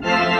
Bye.